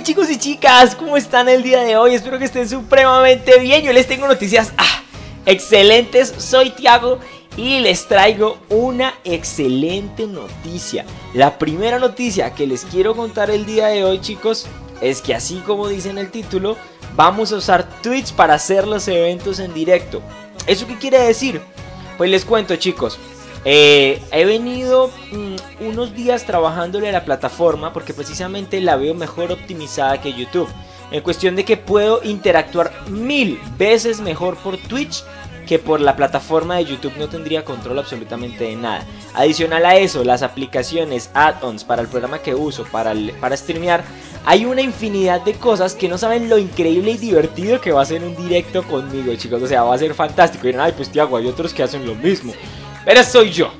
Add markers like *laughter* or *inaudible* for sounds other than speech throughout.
Chicos y chicas, ¿cómo están el día de hoy? Espero que estén supremamente bien. Yo les tengo noticias ah, excelentes. Soy Tiago y les traigo una excelente noticia. La primera noticia que les quiero contar el día de hoy, chicos, es que así como dice en el título, vamos a usar Twitch para hacer los eventos en directo. ¿Eso qué quiere decir? Pues les cuento, chicos. Eh, he venido mm, unos días trabajándole a la plataforma porque precisamente la veo mejor optimizada que YouTube. En cuestión de que puedo interactuar mil veces mejor por Twitch que por la plataforma de YouTube no tendría control absolutamente de nada. Adicional a eso, las aplicaciones, add-ons para el programa que uso para, para streamear, hay una infinidad de cosas que no saben lo increíble y divertido que va a ser un directo conmigo, chicos. O sea, va a ser fantástico. Y ay, pues Tiago, hay otros que hacen lo mismo. Pero soy yo.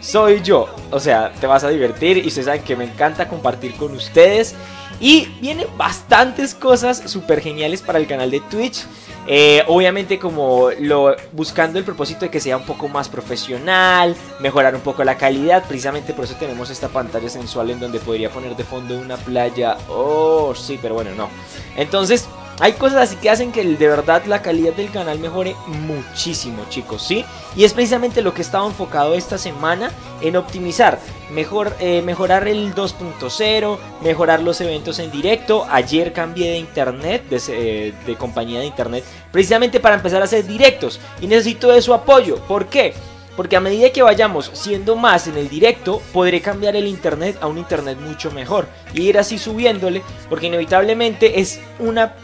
Soy yo. O sea, te vas a divertir y ustedes saben que me encanta compartir con ustedes. Y vienen bastantes cosas súper geniales para el canal de Twitch. Eh, obviamente como lo, buscando el propósito de que sea un poco más profesional, mejorar un poco la calidad, precisamente por eso tenemos esta pantalla sensual en donde podría poner de fondo una playa. Oh, sí, pero bueno, no. Entonces, hay cosas así que hacen que de verdad la calidad del canal mejore muchísimo, chicos, ¿sí? Y es precisamente lo que he estado enfocado esta semana en optimizar, mejor, eh, mejorar el 2.0, mejorar los eventos en directo. Ayer cambié de internet, de, eh, de compañía de internet, precisamente para empezar a hacer directos. Y necesito de su apoyo. ¿Por qué? Porque a medida que vayamos siendo más en el directo, podré cambiar el internet a un internet mucho mejor. Y ir así subiéndole, porque inevitablemente es una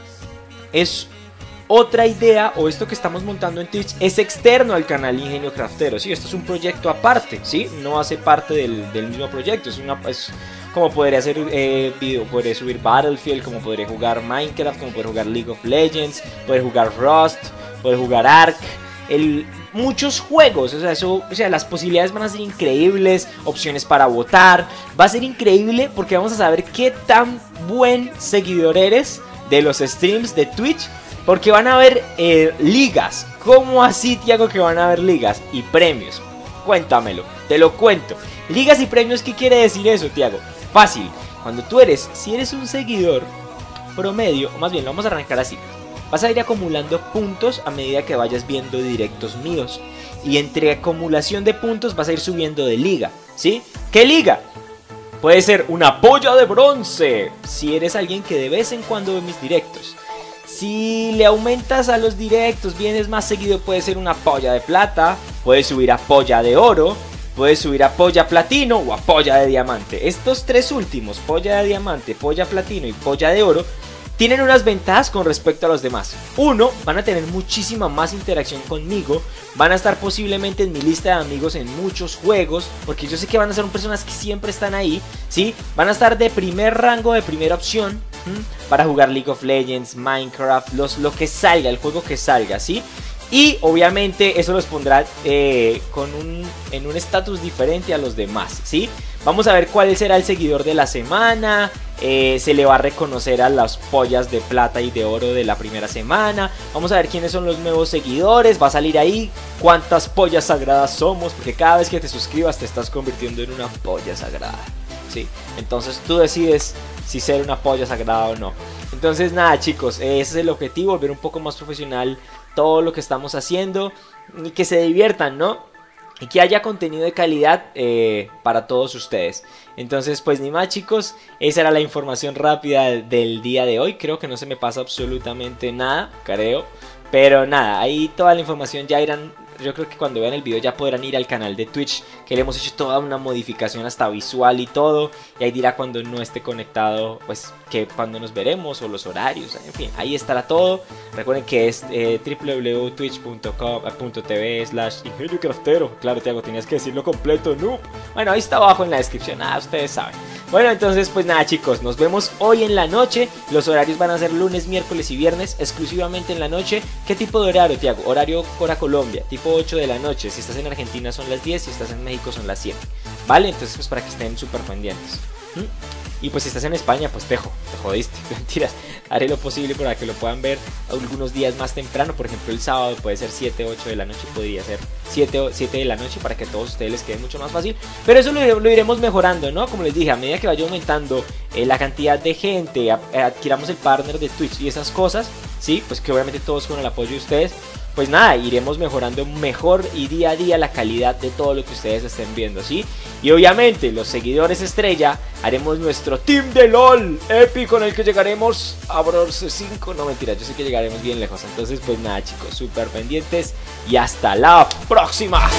es otra idea o esto que estamos montando en Twitch es externo al canal Ingenio Craftero. Sí, esto es un proyecto aparte, ¿sí? No hace parte del, mismo proyecto. Es, una, es como podría hacer eh, video, podría subir Battlefield, como podría jugar Minecraft, como poder jugar League of Legends, poder jugar Rust, poder jugar Ark. El, muchos juegos, o sea, eso, o sea, las posibilidades van a ser increíbles, opciones para votar, va a ser increíble porque vamos a saber qué tan buen seguidor eres de los streams de Twitch. Porque van a haber eh, ligas. ¿Cómo así, Tiago, que van a haber ligas y premios? Cuéntamelo, te lo cuento. Ligas y premios, ¿qué quiere decir eso, Tiago? Fácil. Cuando tú eres, si eres un seguidor promedio, o más bien, lo vamos a arrancar así. Vas a ir acumulando puntos a medida que vayas viendo directos míos. Y entre acumulación de puntos vas a ir subiendo de liga. ¿Sí? ¿Qué liga? Puede ser una polla de bronce si eres alguien que de vez en cuando ve mis directos. Si le aumentas a los directos, vienes más seguido, puede ser una polla de plata, puedes subir a polla de oro, puedes subir a polla platino o a polla de diamante. Estos tres últimos, polla de diamante, polla platino y polla de oro, tienen unas ventajas con respecto a los demás. Uno, van a tener muchísima más interacción conmigo, van a estar posiblemente en mi lista de amigos en muchos juegos, porque yo sé que van a ser personas que siempre están ahí, ¿sí? Van a estar de primer rango, de primera opción, para jugar League of Legends, Minecraft, los, lo que salga, el juego que salga, ¿sí? Y obviamente eso los pondrá eh, con un, en un estatus diferente a los demás, ¿sí? Vamos a ver cuál será el seguidor de la semana. Eh, se le va a reconocer a las pollas de plata y de oro de la primera semana. Vamos a ver quiénes son los nuevos seguidores. Va a salir ahí cuántas pollas sagradas somos. Porque cada vez que te suscribas te estás convirtiendo en una polla sagrada. ¿sí? Entonces tú decides si ser una polla sagrada o no. Entonces nada chicos, ese es el objetivo. Ver un poco más profesional todo lo que estamos haciendo. Y que se diviertan, ¿no? y que haya contenido de calidad eh, para todos ustedes. Entonces, pues ni más chicos, esa era la información rápida del día de hoy. Creo que no se me pasa absolutamente nada, creo. Pero nada, ahí toda la información ya irán yo creo que cuando vean el video ya podrán ir al canal de Twitch, que le hemos hecho toda una modificación hasta visual y todo. Y ahí dirá cuando no esté conectado, pues que cuando nos veremos o los horarios, en fin, ahí estará todo. Recuerden que es eh, www.twitch.com.tv slash ingenio craftero. Claro, Tiago, tenías que decirlo completo, no. Bueno, ahí está abajo en la descripción, ah, ustedes saben. Bueno, entonces pues nada chicos, nos vemos hoy en la noche. Los horarios van a ser lunes, miércoles y viernes, exclusivamente en la noche. ¿Qué tipo de horario, Tiago? Horario Cora Colombia, tipo 8 de la noche. Si estás en Argentina son las 10, si estás en México son las 7. ¿Vale? Entonces pues para que estén súper pendientes. Y pues si estás en España, pues tejo, te jodiste, *laughs* mentiras. Haré lo posible para que lo puedan ver algunos días más temprano. Por ejemplo, el sábado puede ser 7, 8 de la noche, podría ser 7, 7 de la noche para que a todos ustedes les quede mucho más fácil. Pero eso lo, iremos mejorando, ¿no? Como les dije, a medida que vaya aumentando eh, la cantidad de gente, adquiramos el partner de Twitch y esas cosas, ¿sí? Pues que obviamente todos con el apoyo de ustedes pues nada, iremos mejorando mejor y día a día la calidad de todo lo que ustedes estén viendo, ¿sí? Y obviamente los seguidores estrella haremos nuestro team de LOL épico en el que llegaremos a Bronze 5, no mentira, yo sé que llegaremos bien lejos, entonces pues nada chicos, súper pendientes y hasta la próxima.